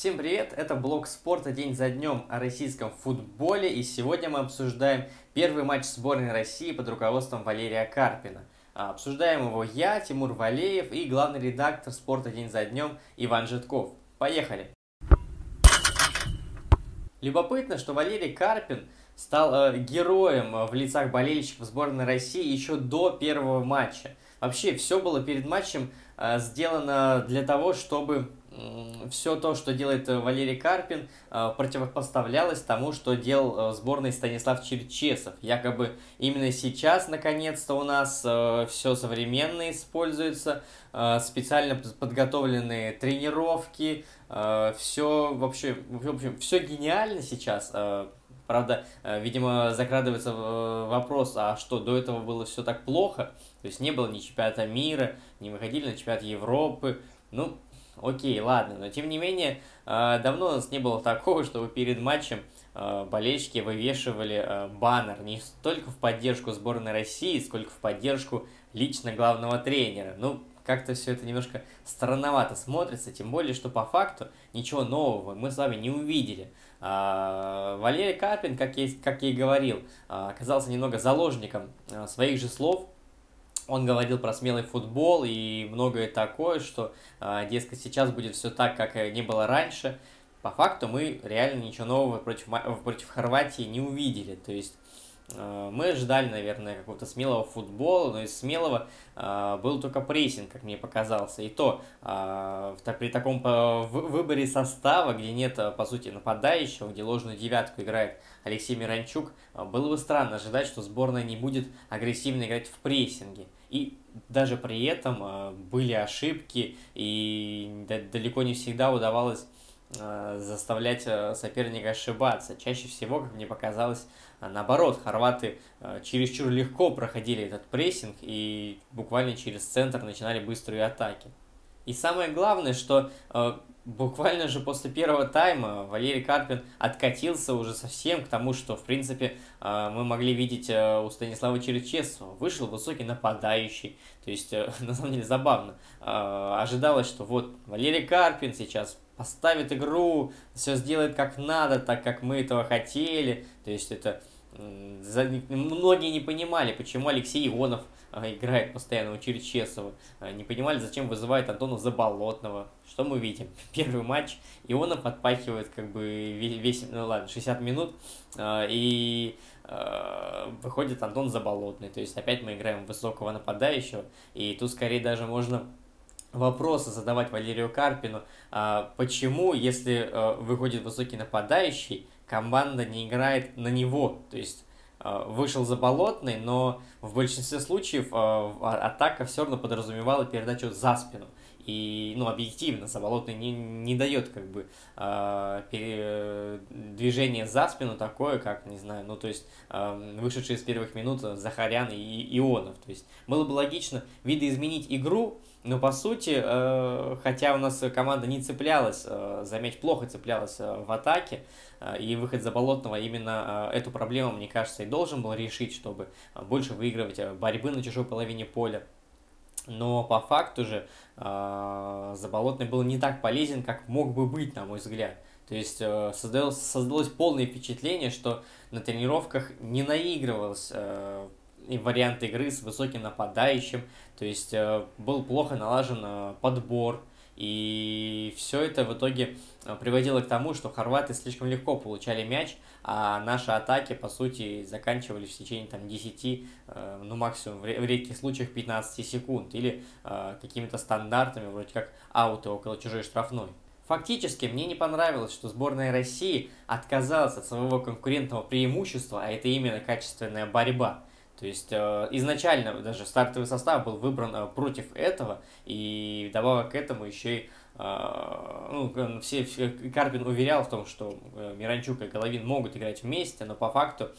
Всем привет, это блог спорта день за днем о российском футболе и сегодня мы обсуждаем первый матч сборной России под руководством Валерия Карпина. А, обсуждаем его я, Тимур Валеев и главный редактор спорта день за днем Иван Житков. Поехали! Любопытно, что Валерий Карпин стал э, героем в лицах болельщиков сборной России еще до первого матча. Вообще, все было перед матчем э, сделано для того, чтобы все то, что делает э, Валерий Карпин, э, противопоставлялось тому, что делал э, сборной Станислав Черчесов. Якобы именно сейчас, наконец-то, у нас все современно используется, специально подготовленные тренировки, все вообще, в общем, все гениально сейчас. Правда, видимо, закрадывается вопрос, а что, до этого было все так плохо? То есть не было ни чемпионата мира, не выходили на чемпионат Европы. Ну, окей, ладно, но тем не менее, а, давно у нас не было такого, чтобы перед матчем а, болельщики вывешивали а, баннер не столько в поддержку сборной России, сколько в поддержку лично главного тренера. Ну, как-то все это немножко странновато смотрится, тем более, что по факту ничего нового мы с вами не увидели. Валерий Карпин, как я, как я и говорил, оказался немного заложником своих же слов, он говорил про смелый футбол и многое такое, что, а, дескать, сейчас будет все так, как не было раньше. По факту мы реально ничего нового против, против Хорватии не увидели. То есть Э, мы ждали, наверное, какого-то смелого футбола, но из смелого э, был только прессинг, как мне показался. И то э, при таком выборе состава, где нет, по сути, нападающего, где ложную девятку играет Алексей Миранчук, было бы странно ожидать, что сборная не будет агрессивно играть в прессинге. И даже при этом были ошибки, и далеко не всегда удавалось Э, заставлять э, соперника ошибаться. Чаще всего, как мне показалось, э, наоборот, хорваты чересчур легко проходили этот прессинг и буквально через центр начинали быстрые атаки. И самое главное, что буквально же после первого тайма Валерий Карпин откатился уже совсем к тому, что, в принципе, мы могли видеть у Станислава Черчесова. Вышел высокий нападающий. То есть, на самом деле, забавно. Ожидалось, что вот Валерий Карпин сейчас поставит игру, все сделает как надо, так как мы этого хотели. То есть это многие не понимали, почему Алексей Ионов а, играет постоянно у Черчесова. А, не понимали, зачем вызывает Антона Заболотного. Что мы видим? Первый матч, Ионов отпахивает как бы весь, ну ладно, 60 минут, а, и выходит Антон Заболотный. То есть опять мы играем высокого нападающего, и тут скорее даже можно вопросы задавать Валерию Карпину, а, почему, если а, выходит высокий нападающий, команда не играет на него, то есть а, вышел заболотный, но в большинстве случаев атака все равно подразумевала передачу за спину. И, ну, объективно, Заболотный не, не дает, как бы, э, движение за спину такое, как, не знаю, ну, то есть, э, вышедшие с первых минут Захарян и Ионов. То есть, было бы логично видоизменить игру, но по сути, э, хотя у нас команда не цеплялась, э, заметь, плохо цеплялась э, в атаке, и выход Заболотного именно эту проблему, мне кажется, и должен был решить, чтобы больше выигрывать борьбы на чужой половине поля. Но по факту же Заболотный был не так полезен, как мог бы быть, на мой взгляд. То есть создалось, создалось полное впечатление, что на тренировках не наигрывалось вариант игры с высоким нападающим, то есть э, был плохо налажен э, подбор, и все это в итоге э, приводило к тому, что хорваты слишком легко получали мяч, а наши атаки, по сути, заканчивались в течение там, 10, ну максимум в редких случаях 15 секунд, или какими-то стандартами, вроде как ауты около чужой штрафной. Фактически, мне не понравилось, что сборная России отказалась от своего конкурентного преимущества, а это именно качественная борьба. То есть э, изначально даже стартовый состав был выбран э, против этого, и добавок к этому еще и э, ну, все, все, Карпин уверял в том, что Миранчук и Головин могут играть вместе, но по факту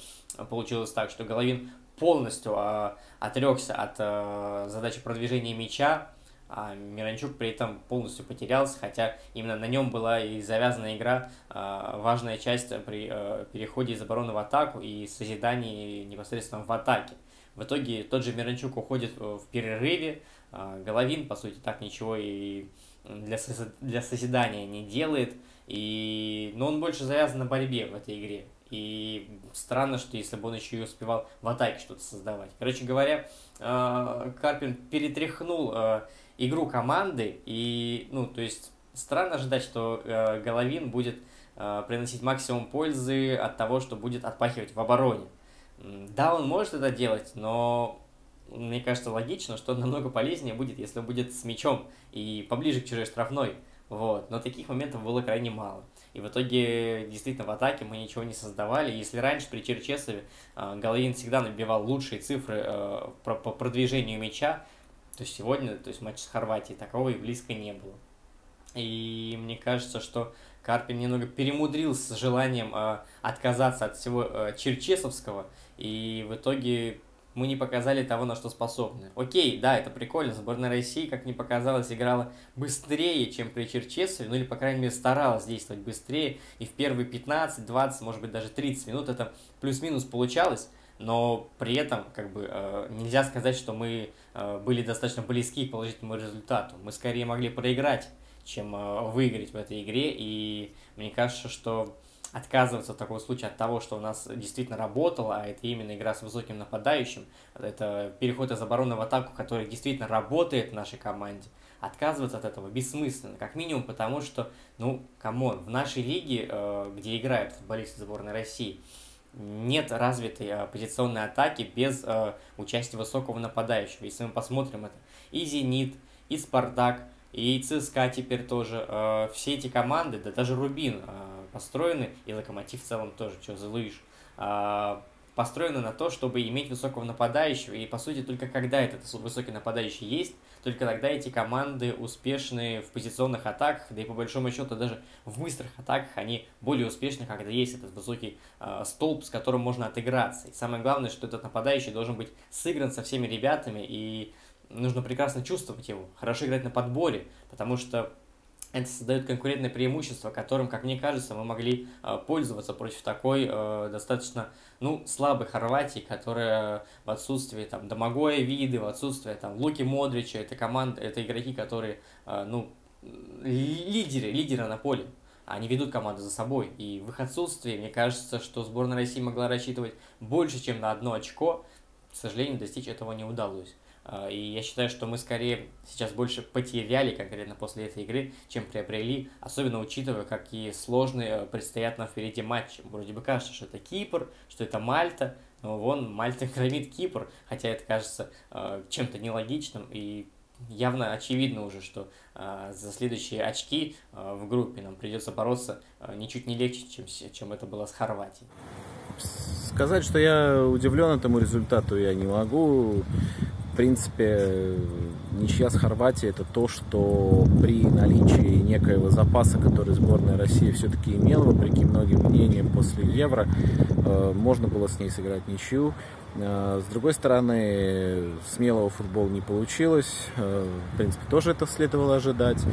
получилось так, что Головин полностью э, отрекся от задачи продвижения мяча, а Миранчук при этом полностью потерялся, хотя именно на нем была и завязана игра, а, важная часть при э, переходе из обороны в атаку и созидании непосредственно в атаке. В итоге тот же Миранчук уходит в перерыве, а, Головин, по сути, так ничего и для, для созидания не делает, И... Но он больше завязан на борьбе в этой игре. И странно, что если бы он еще и успевал в атаке что-то создавать. Короче говоря, э, Карпин перетряхнул игру команды. И, ну, то есть, странно ожидать, что э, Головин будет приносить максимум пользы от того, что будет отпахивать в обороне. Да, он может это делать, но мне кажется логично, что намного полезнее будет, если будет с мячом и поближе к чужой штрафной. Вот. Но таких моментов было крайне мало. И в итоге, действительно, в атаке мы ничего не создавали. Если раньше при Черчесове э, Головин всегда набивал лучшие цифры э, по, по продвижению мяча, то сегодня, то есть матч с Хорватией, такого и близко не было. И мне кажется, что Карпин немного перемудрил с желанием э, отказаться от всего э, черчесовского, и в итоге мы не показали того, на что способны. Окей, да, это прикольно, сборная России, как ни показалось, играла быстрее, чем при Черчесове, ну или, по крайней мере, старалась действовать быстрее, и в первые 15, 20, может быть, даже 30 минут это плюс-минус получалось, но при этом, как бы, э, нельзя сказать, что мы э, были достаточно близки к положительному результату. Мы скорее могли проиграть, чем э, выиграть в этой игре, и мне кажется, что отказываться в таком случае от того, что у нас действительно работало, а это именно игра с высоким нападающим, это переход из обороны в атаку, который действительно работает в нашей команде, отказываться от этого бессмысленно, как минимум потому, что, ну, come on, в нашей лиге, э, где играют футболисты сборной России, нет развитой э, позиционной атаки без э, участия высокого нападающего. Если мы посмотрим это и «Зенит», и «Спартак», и ЦСКА теперь тоже, все эти команды, да даже «Рубин», построены, и Локомотив в целом тоже, что за лыж, а, построены на то, чтобы иметь высокого нападающего, и по сути только когда этот высокий нападающий есть, только тогда эти команды успешны в позиционных атаках, да и по большому счету даже в быстрых атаках они более успешны, когда есть этот высокий э, столб, с которым можно отыграться. И самое главное, что этот нападающий должен быть сыгран со всеми ребятами, и нужно прекрасно чувствовать его, хорошо играть на подборе, потому что это создает конкурентное преимущество, которым, как мне кажется, мы могли э, пользоваться против такой э, достаточно ну, слабой Хорватии, которая в отсутствии там Домагоя Виды, в отсутствии там Луки Модрича, это команда, это игроки, которые, э, ну, лидеры, лидеры на поле. Они ведут команду за собой. И в их отсутствии, мне кажется, что сборная России могла рассчитывать больше, чем на одно очко. К сожалению, достичь этого не удалось. А, и я считаю, что мы скорее сейчас больше потеряли конкретно после этой игры, чем приобрели, особенно учитывая, какие сложные предстоят нам впереди матчи. Вроде бы кажется, что это Кипр, что это Мальта, но вон Мальта громит Кипр, хотя это кажется а, чем-то нелогичным и явно очевидно уже, что э, за следующие очки э, в группе нам придется бороться э, ничуть не легче, чем, чем это было с Хорватией. Сказать, что я удивлен этому результату, я не могу принципе, ничья с Хорватией это то, что при наличии некоего запаса, который сборная России все-таки имела, вопреки многим мнениям после Евро, э, можно было с ней сыграть ничью. Э, с другой стороны, смелого футбола не получилось. Э, в принципе, тоже это следовало ожидать.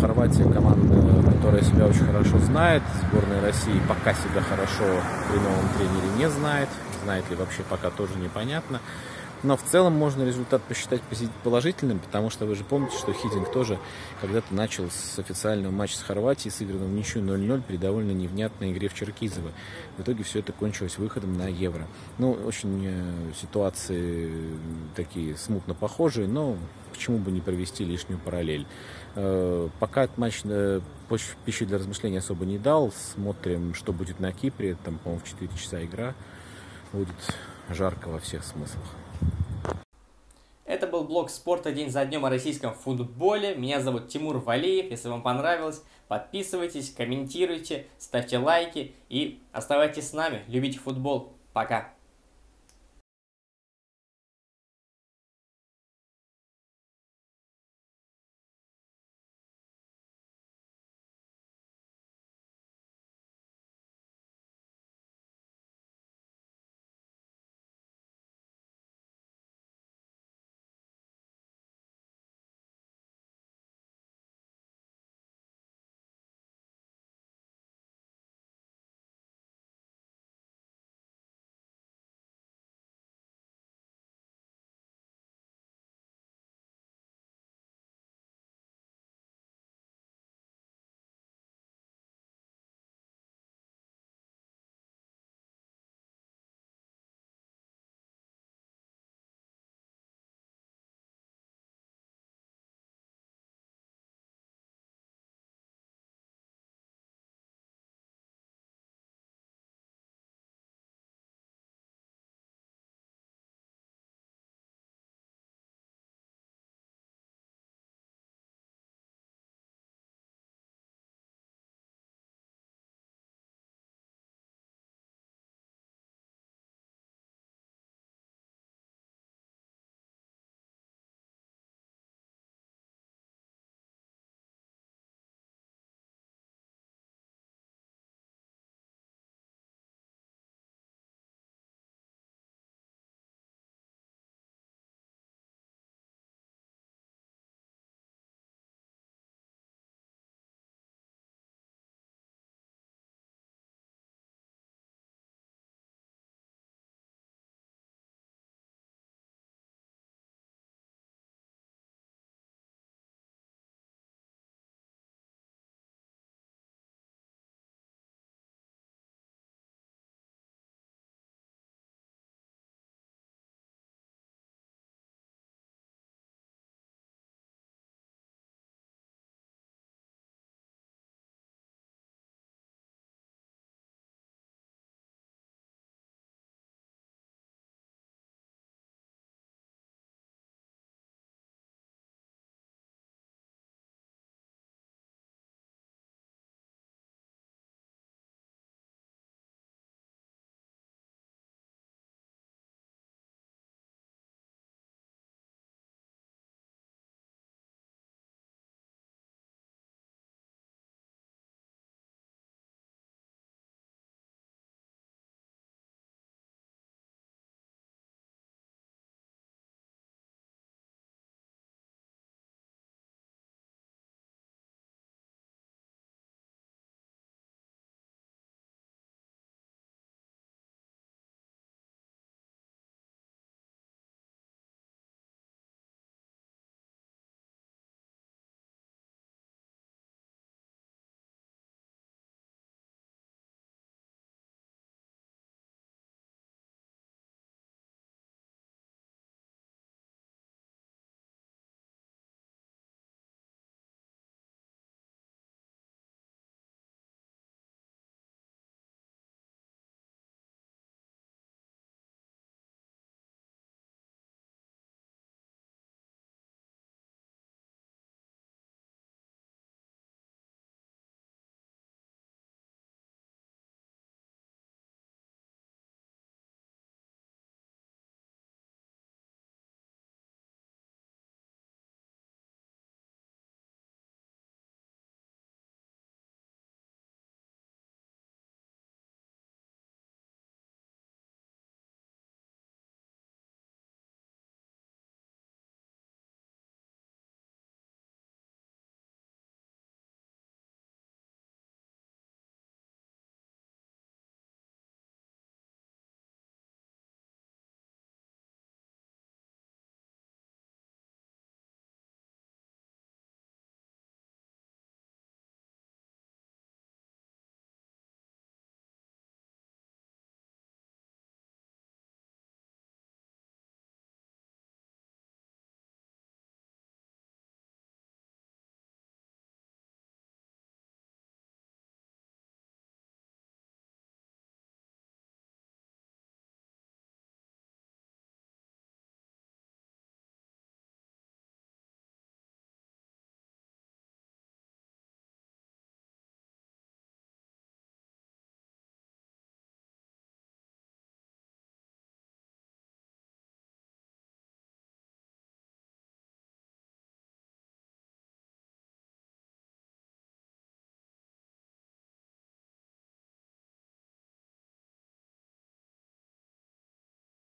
Хорватия команда, которая себя очень хорошо знает. Сборная России пока себя хорошо при новом тренере не знает. Знает ли вообще пока тоже непонятно. Но в целом можно результат посчитать положительным, потому что вы же помните, что Хидинг тоже когда-то начал с официального матча с Хорватией, сыгранного в ничью 0-0 при довольно невнятной игре в Черкизово. В итоге все это кончилось выходом на Евро. Ну, очень э, ситуации такие смутно похожие, но почему бы не провести лишнюю параллель. Э, пока матч э, пищи для размышления особо не дал. Смотрим, что будет на Кипре. Там, по-моему, в 4 часа игра. Будет жарко во всех смыслах. Это был блог «Спорта день за днем» о российском футболе. Меня зовут Тимур Валиев. Если вам понравилось, подписывайтесь, комментируйте, ставьте лайки и оставайтесь с нами. Любите футбол. Пока.